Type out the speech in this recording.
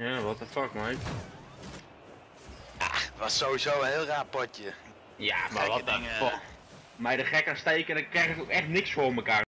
Ja, what the fuck, mate. Het was sowieso een heel raar potje. Ja, maar wat de fuck. Mij de gek aan steken en dan krijg ik ook echt niks voor elkaar.